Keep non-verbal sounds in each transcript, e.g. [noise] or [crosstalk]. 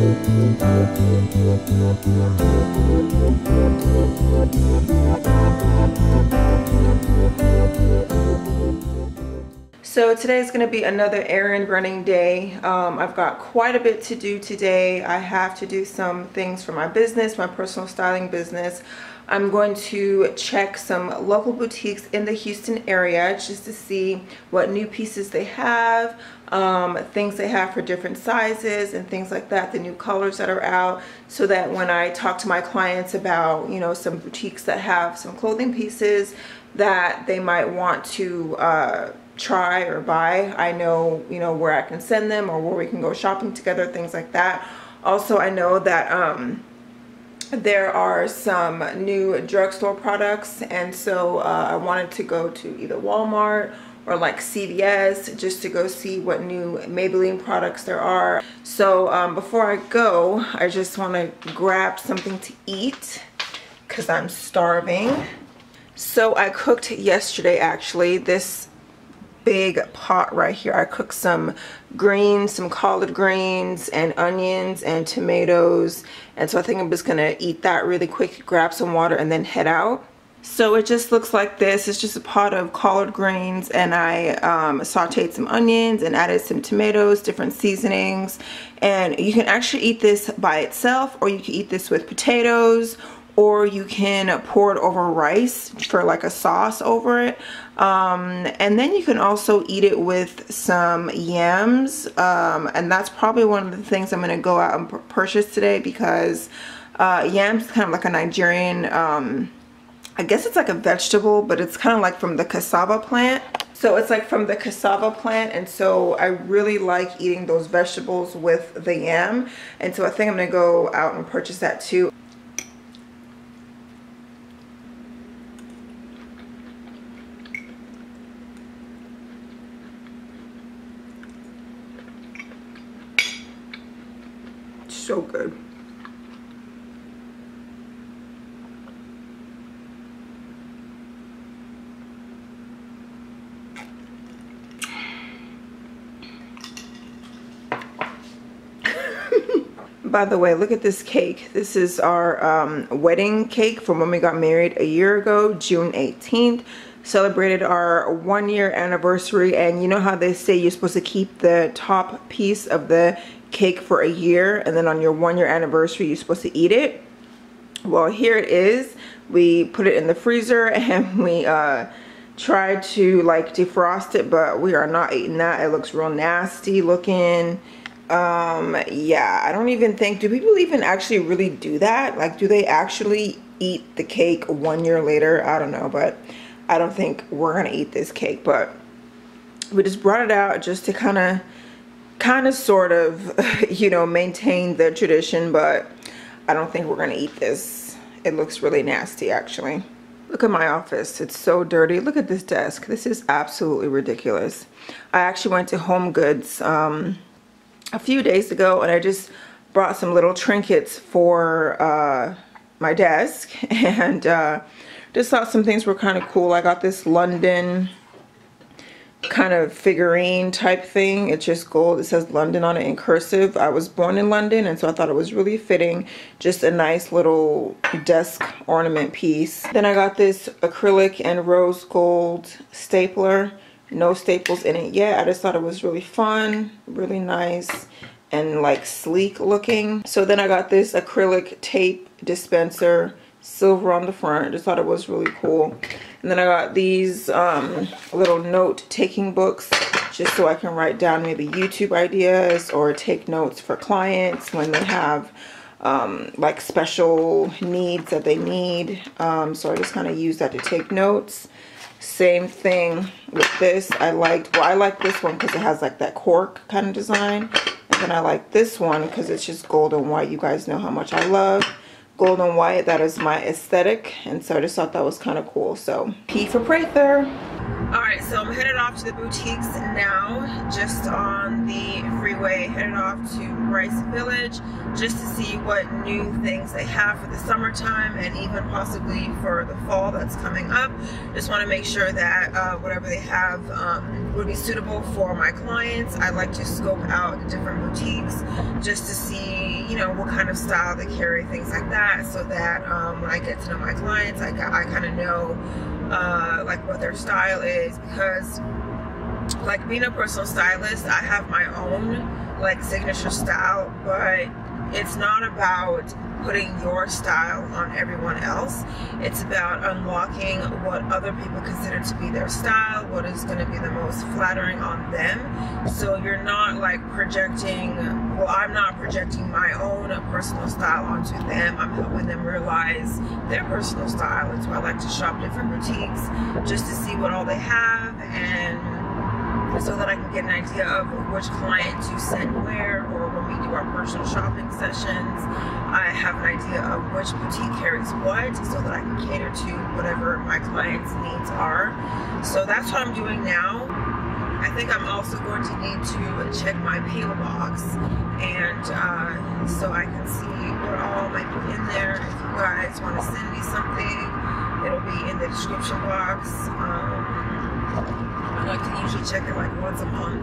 So today is going to be another errand running day. Um, I've got quite a bit to do today. I have to do some things for my business, my personal styling business. I'm going to check some local boutiques in the Houston area just to see what new pieces they have, um, things they have for different sizes and things like that, the new colors that are out, so that when I talk to my clients about, you know, some boutiques that have some clothing pieces that they might want to uh, try or buy, I know, you know, where I can send them or where we can go shopping together, things like that. Also, I know that um, there are some new drugstore products and so uh, I wanted to go to either Walmart or like CVS just to go see what new Maybelline products there are. So um, before I go, I just want to grab something to eat because I'm starving. So I cooked yesterday actually. This big pot right here. I cooked some greens, some collard greens and onions and tomatoes. And so I think I'm just gonna eat that really quick, grab some water and then head out. So it just looks like this. It's just a pot of collard greens and I um, sauteed some onions and added some tomatoes, different seasonings. And you can actually eat this by itself or you can eat this with potatoes or you can pour it over rice for like a sauce over it. Um, and then you can also eat it with some yams. Um, and that's probably one of the things I'm gonna go out and purchase today because uh, yams is kind of like a Nigerian um, I guess it's like a vegetable but it's kind of like from the cassava plant. So it's like from the cassava plant and so I really like eating those vegetables with the yam. And so I think I'm gonna go out and purchase that too so good. [laughs] By the way, look at this cake. This is our um, wedding cake from when we got married a year ago, June 18th. Celebrated our one year anniversary and you know how they say you're supposed to keep the top piece of the cake for a year and then on your one year anniversary you're supposed to eat it. Well here it is. We put it in the freezer [laughs] and we uh tried to like defrost it but we are not eating that. It looks real nasty looking. Um yeah i don't even think do people even actually really do that? Like do they actually eat the cake one year later? I don't know but i don't think we're gonna eat this cake but we just brought it out just to kind of kind of sort of, [laughs] you know, maintain the tradition, but I don't think we're going to eat this. It looks really nasty, actually. Look at my office. It's so dirty. Look at this desk. This is absolutely ridiculous. I actually went to Home Goods um, a few days ago, and I just brought some little trinkets for uh, my desk, [laughs] and uh, just thought some things were kind of cool. I got this London kind of figurine type thing. It's just gold. It says London on it in cursive. I was born in London and so I thought it was really fitting. Just a nice little desk ornament piece. Then I got this acrylic and rose gold stapler. No staples in it yet. I just thought it was really fun, really nice and like sleek looking. So then I got this acrylic tape dispenser silver on the front. Just thought it was really cool. And then I got these um, little note taking books just so I can write down maybe YouTube ideas or take notes for clients when they have um, like special needs that they need. Um, so I just kind of use that to take notes. Same thing with this. I liked, well I like this one because it has like that cork kind of design. And then I like this one because it's just gold and white. You guys know how much I love gold and white. That is my aesthetic. And so I just thought that was kind of cool. So P for Prather. Alright, so I'm headed off to the boutiques now, just on freeway, headed off to Rice Village, just to see what new things they have for the summertime and even possibly for the fall that's coming up. Just want to make sure that uh, whatever they have um, would be suitable for my clients. I like to scope out different boutiques just to see, you know, what kind of style they carry, things like that, so that um, when I get to know my clients, I, I kind of know uh, like what their style is because like being a personal stylist, I have my own like signature style, but it's not about putting your style on everyone else. It's about unlocking what other people consider to be their style, what is going to be the most flattering on them. So you're not like projecting, well, I'm not projecting my own personal style onto them. I'm helping them realize their personal style. And so I like to shop different boutiques just to see what all they have and so that I can get an idea of which client to send where or when we do our personal shopping sessions I have an idea of which boutique carries what so that I can cater to whatever my clients needs are. So that's what I'm doing now. I think I'm also going to need to check my PO box and uh, so I can see what all might be in there. If you guys want to send me something it'll be in the description box. Um, I like to usually check it like once a month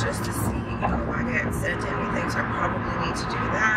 just to see, if I get sent anything, so I probably need to do that.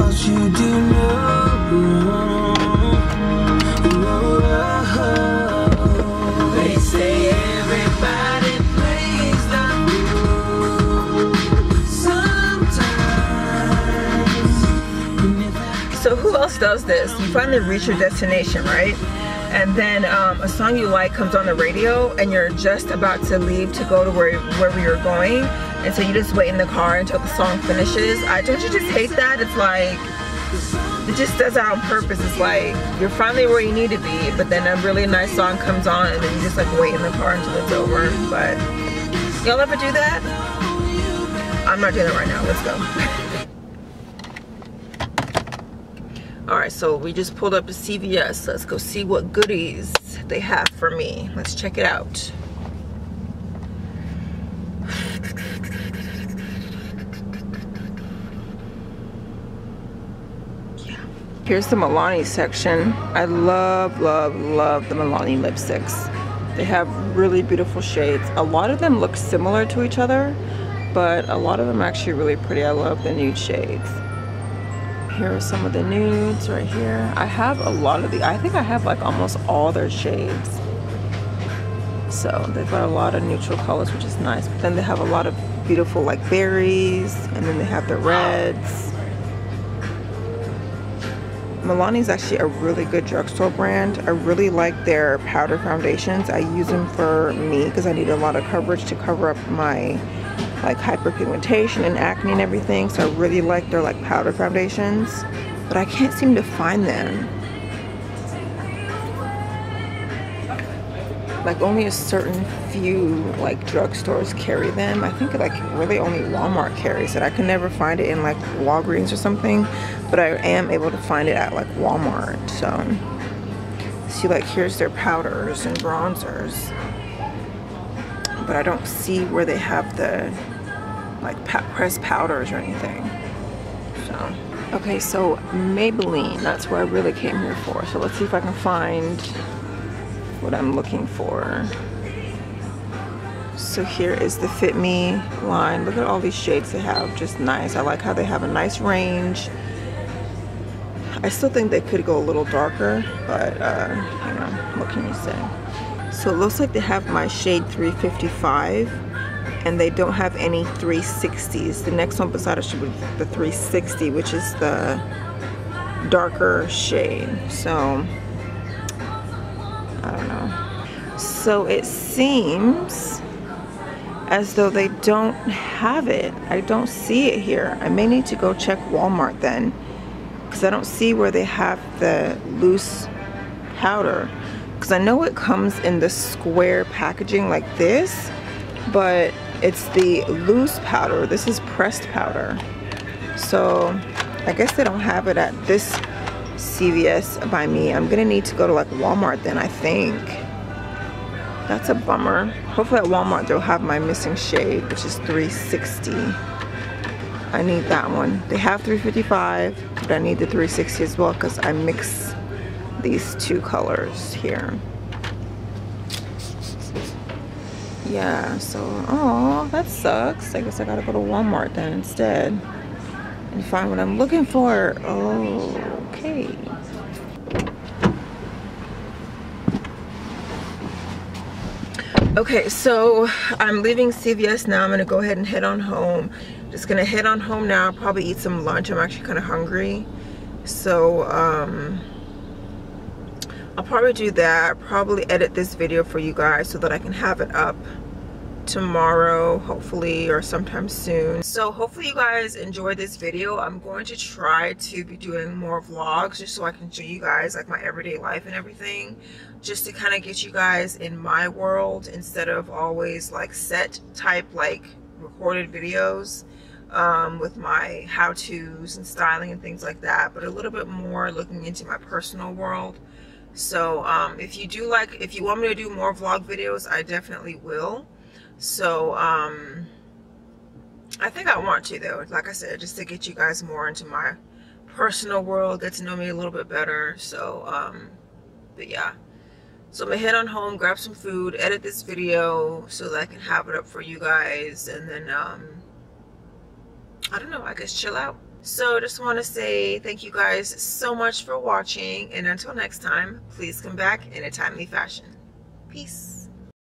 light of a She likes to party. does this. You finally reach your destination, right? And then um, a song you like comes on the radio and you're just about to leave to go to where, wherever you're going. And so you just wait in the car until the song finishes. I don't you just hate that? It's like, it just does that on purpose. It's like, you're finally where you need to be, but then a really nice song comes on and then you just like wait in the car until it's over. But y'all ever do that? I'm not doing it right now, let's go. [laughs] all right so we just pulled up to CVS let's go see what goodies they have for me let's check it out [sighs] [sighs] yeah here's the Milani section I love love love the Milani lipsticks they have really beautiful shades a lot of them look similar to each other but a lot of them are actually really pretty I love the nude shades here are some of the nudes right here. I have a lot of the, I think I have like almost all their shades. So they've got a lot of neutral colors, which is nice. But then they have a lot of beautiful like berries and then they have the reds. Milani is actually a really good drugstore brand. I really like their powder foundations. I use them for me because I need a lot of coverage to cover up my like hyperpigmentation and acne and everything. So I really like their like powder foundations, but I can't seem to find them. Like only a certain few like drugstores carry them. I think like really only Walmart carries it. I can never find it in like Walgreens or something, but I am able to find it at like Walmart. So see like here's their powders and bronzers. But I don't see where they have the like pressed powders or anything. So okay, so Maybelline, that's where I really came here for. So let's see if I can find what I'm looking for. So here is the Fit Me line. Look at all these shades they have. Just nice. I like how they have a nice range. I still think they could go a little darker, but uh, you know, what can you say? So it looks like they have my shade 355 and they don't have any 360s. The next one beside it should be the 360, which is the darker shade. So don't know. So it seems as though they don't have it. I don't see it here. I may need to go check Walmart then because I don't see where they have the loose powder because I know it comes in the square packaging like this but it's the loose powder this is pressed powder so I guess they don't have it at this CVS by me. I'm gonna need to go to like Walmart then I think. That's a bummer. Hopefully at Walmart they'll have my missing shade, which is 360. I need that one. They have 355, but I need the 360 as well because I mix these two colors here. Yeah, so, oh, that sucks. I guess I gotta go to Walmart then instead and find what I'm looking for. Oh. Okay. Okay, so I'm leaving CVS now. I'm gonna go ahead and head on home. Just gonna head on home now, probably eat some lunch. I'm actually kind of hungry. So, um, I'll probably do that. Probably edit this video for you guys so that I can have it up tomorrow hopefully or sometime soon. So hopefully you guys enjoyed this video. I'm going to try to be doing more vlogs just so i can show you guys like my everyday life and everything just to kind of get you guys in my world instead of always like set type like recorded videos um, with my how-to's and styling and things like that but a little bit more looking into my personal world. So um, if you do like if you want me to do more vlog videos I definitely will so, um, I think I want to though, like I said, just to get you guys more into my personal world, get to know me a little bit better. So, um, but yeah. So I'm gonna head on home, grab some food, edit this video so that I can have it up for you guys, and then, um, I don't know, I guess chill out. So just want to say thank you guys so much for watching, and until next time, please come back in a timely fashion. Peace.